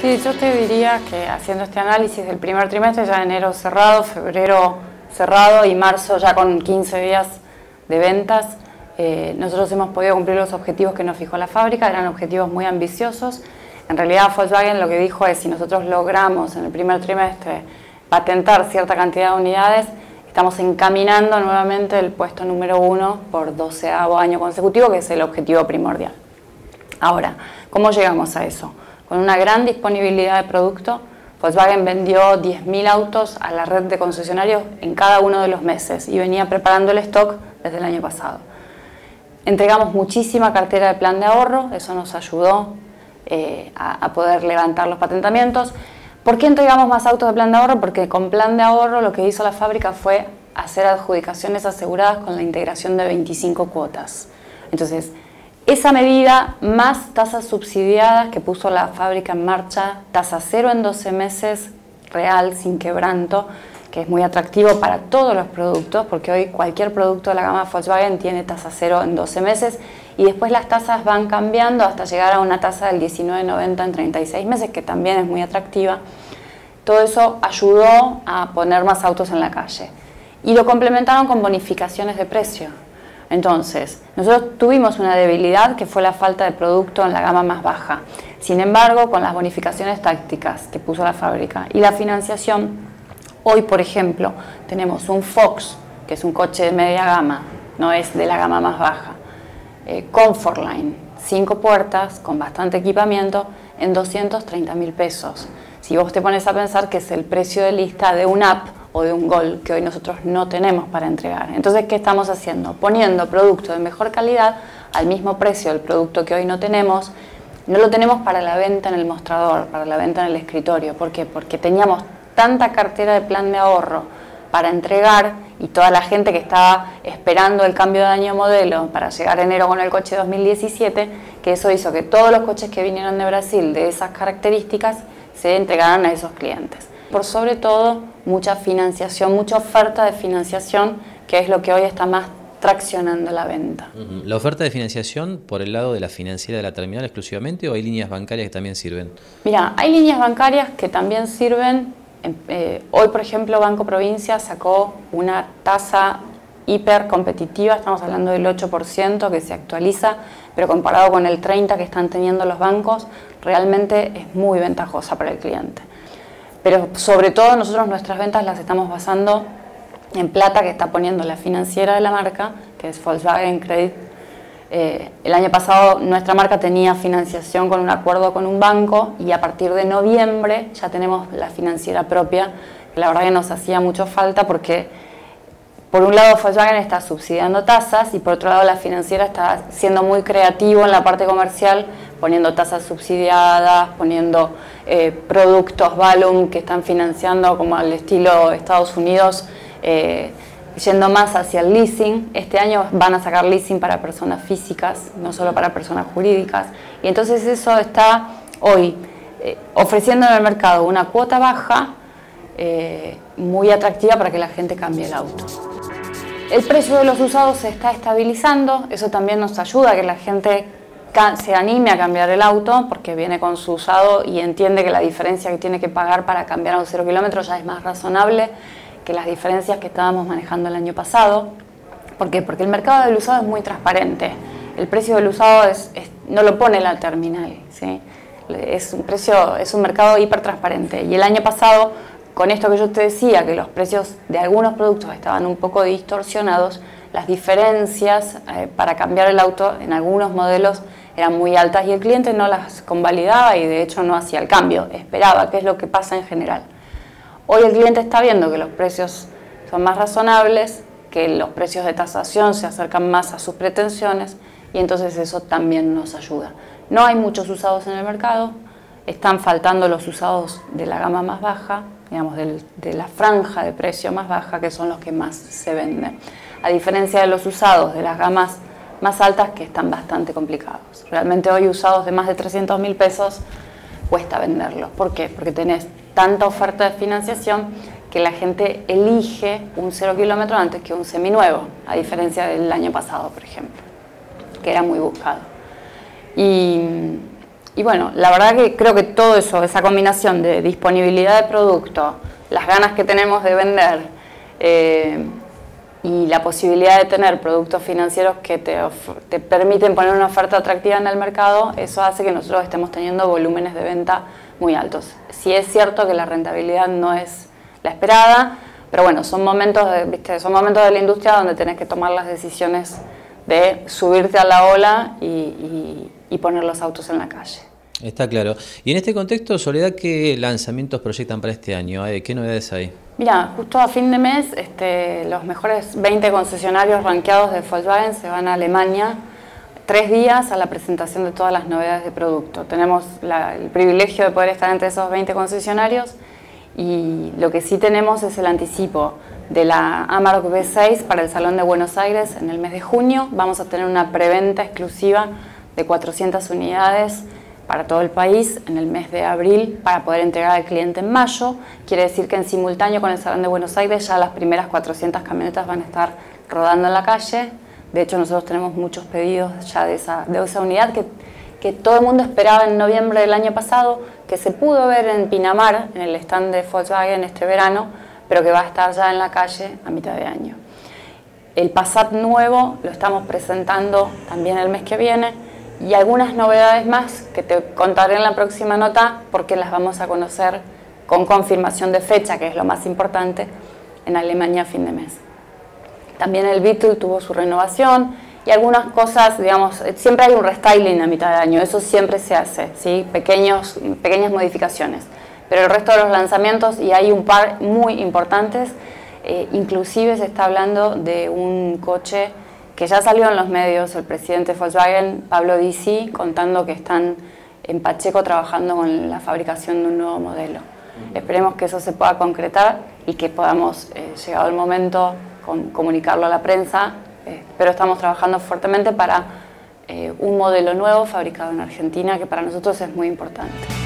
Sí, yo te diría que haciendo este análisis del primer trimestre, ya enero cerrado, febrero cerrado y marzo ya con 15 días de ventas, eh, nosotros hemos podido cumplir los objetivos que nos fijó la fábrica, eran objetivos muy ambiciosos. En realidad Volkswagen lo que dijo es si nosotros logramos en el primer trimestre patentar cierta cantidad de unidades, estamos encaminando nuevamente el puesto número uno por doceavo año consecutivo, que es el objetivo primordial. Ahora, ¿cómo llegamos a eso? Con una gran disponibilidad de producto, Volkswagen vendió 10.000 autos a la red de concesionarios en cada uno de los meses y venía preparando el stock desde el año pasado. Entregamos muchísima cartera de plan de ahorro, eso nos ayudó eh, a, poder levantar los patentamientos. ¿Por qué entregamos más autos de plan de ahorro? Porque con plan de ahorro lo que hizo la fábrica fue hacer adjudicaciones aseguradas con la integración de 25 cuotas. Entonces, esa medida más tasas subsidiadas que puso la fábrica en marcha, tasa cero en 12 meses, real, sin quebranto, que es muy atractivo para todos los productos, porque hoy cualquier producto de la gama Volkswagen tiene tasa cero en 12 meses y después las tasas van cambiando hasta llegar a una tasa del 19,90 en 36 meses, que también es muy atractiva. Todo eso ayudó a poner más autos en la calle y lo complementaron con bonificaciones de precio. Entonces, nosotros tuvimos una debilidad que fue la falta de producto en la gama más baja. Sin embargo, con las bonificaciones tácticas que puso la fábrica y la financiación, Hoy, por ejemplo, tenemos un Fox, que es un coche de media gama, no es de la gama más baja. Eh, Comfortline, cinco puertas con bastante equipamiento en 230 mil pesos. Si vos te pones a pensar que es el precio de lista de un app o de un Gol que hoy nosotros no tenemos para entregar. Entonces, ¿qué estamos haciendo? Poniendo producto de mejor calidad al mismo precio del producto que hoy no tenemos. No lo tenemos para la venta en el mostrador, para la venta en el escritorio. ¿Por qué? Porque teníamos tanta cartera de plan de ahorro para entregar y toda la gente que estaba esperando el cambio de año modelo para llegar enero con el coche 2017, que eso hizo que todos los coches que vinieron de Brasil de esas características se entregaran a esos clientes. Por sobre todo, mucha financiación, mucha oferta de financiación, que es lo que hoy está más traccionando la venta. ¿La oferta de financiación por el lado de la financiera de la terminal exclusivamente o hay líneas bancarias que también sirven? Mira, hay líneas bancarias que también sirven eh, hoy, por ejemplo, Banco Provincia sacó una tasa hiper competitiva, estamos hablando del 8% que se actualiza, pero comparado con el 30% que están teniendo los bancos, realmente es muy ventajosa para el cliente. Pero sobre todo nosotros nuestras ventas las estamos basando en plata que está poniendo la financiera de la marca, que es Volkswagen Credit. Eh, el año pasado nuestra marca tenía financiación con un acuerdo con un banco y a partir de noviembre ya tenemos la financiera propia, que la verdad que nos hacía mucho falta porque por un lado Volkswagen está subsidiando tasas y por otro lado la financiera está siendo muy creativo en la parte comercial, poniendo tasas subsidiadas, poniendo eh, productos Valum que están financiando como al estilo Estados Unidos. Eh, yendo más hacia el leasing. Este año van a sacar leasing para personas físicas, no solo para personas jurídicas. Y entonces eso está hoy eh, ofreciendo en el mercado una cuota baja eh, muy atractiva para que la gente cambie el auto. El precio de los usados se está estabilizando, eso también nos ayuda a que la gente se anime a cambiar el auto porque viene con su usado y entiende que la diferencia que tiene que pagar para cambiar a un cero kilómetros ya es más razonable que las diferencias que estábamos manejando el año pasado. ¿Por qué? Porque el mercado del usado es muy transparente. El precio del usado no lo pone la terminal. ¿sí? Es, un precio, es un mercado hiper transparente. Y el año pasado, con esto que yo te decía, que los precios de algunos productos estaban un poco distorsionados, las diferencias eh, para cambiar el auto en algunos modelos eran muy altas y el cliente no las convalidaba y de hecho no hacía el cambio, esperaba, que es lo que pasa en general. Hoy el cliente está viendo que los precios son más razonables, que los precios de tasación se acercan más a sus pretensiones y entonces eso también nos ayuda. No hay muchos usados en el mercado, están faltando los usados de la gama más baja, digamos, de la franja de precio más baja, que son los que más se venden. A diferencia de los usados de las gamas más altas, que están bastante complicados. Realmente hoy usados de más de 300 mil pesos cuesta venderlos. ¿Por qué? Porque tenés tanta oferta de financiación que la gente elige un cero kilómetro antes que un seminuevo, a diferencia del año pasado, por ejemplo, que era muy buscado. Y y bueno, la verdad que creo que todo eso, esa combinación de disponibilidad de producto, las ganas que tenemos de vender eh, y la posibilidad de tener productos financieros que te, te, permiten poner una oferta atractiva en el mercado, eso hace que nosotros estemos teniendo volúmenes de venta muy altos. Si es cierto que la rentabilidad no es la esperada, pero bueno, son momentos, de, ¿viste? son momentos de la industria donde tenés que tomar las decisiones de subirte a la ola y, poner los autos en la calle. Está claro. Y en este contexto, Soledad, ¿qué lanzamientos proyectan para este año? ¿Qué novedades hay? Mira, justo a fin de mes, este, los mejores 20 concesionarios rankeados de Volkswagen se van a Alemania tres días a la presentación de todas las novedades de producto. Tenemos el privilegio de poder estar entre esos 20 concesionarios y lo que sí tenemos es el anticipo de la Amarok B6 para el Salón de Buenos Aires en el mes de junio. Vamos a tener una preventa exclusiva de 400 unidades para todo el país en el mes de abril para poder entregar al cliente en mayo. Quiere decir que en simultáneo con el Salón de Buenos Aires ya las primeras 400 camionetas van a estar rodando en la calle. De hecho, nosotros tenemos muchos pedidos ya de esa, de esa unidad que, que todo el mundo esperaba en noviembre del año pasado, que se pudo ver en Pinamar, en el stand de Volkswagen este verano, pero que va a estar ya en la calle a mitad de año. El Passat nuevo lo estamos presentando también el mes que viene y algunas novedades más que te contaré en la próxima nota porque las vamos a conocer con confirmación de fecha, que es lo más importante, en Alemania a fin de mes. También el Beetle tuvo su renovación y algunas cosas, digamos, siempre hay un restyling a mitad de año, eso siempre se hace, ¿sí? Pequeños, pequeñas modificaciones pero el resto de los lanzamientos, y hay un par muy importantes, eh, inclusive se está hablando de un coche que ya salió en los medios, el presidente Volkswagen, Pablo Disi, contando que están en Pacheco trabajando con la fabricación de un nuevo modelo. Esperemos que eso se pueda concretar y que podamos, eh, llegado el momento, comunicarlo a la prensa, eh, pero estamos trabajando fuertemente para un modelo nuevo fabricado en Argentina que para nosotros es muy importante.